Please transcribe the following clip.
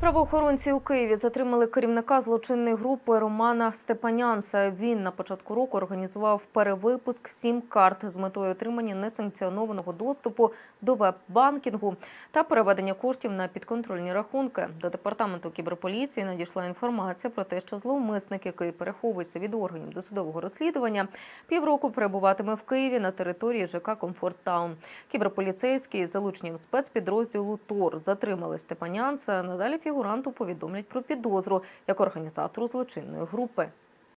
Правоохоронці у Києві затримали керівника злочинної групи Романа Степанянса. Він на початку року організував перевипуск сім карт з метою отримання несанкціонованого доступу до веб-банкінгу та переведення коштів на підконтрольні рахунки. До департаменту кіберполіції надійшла інформація про те, що зловмисник, який переховується від органів досудового розслідування, півроку перебуватиме в Києві на території ЖК Комфорт Таун. Кіберполіцейські з залученням спецпідрозділу ТОР затримали Степанянца. Надалі фігуранту повідомлять про підозру як організатору злочинної групи.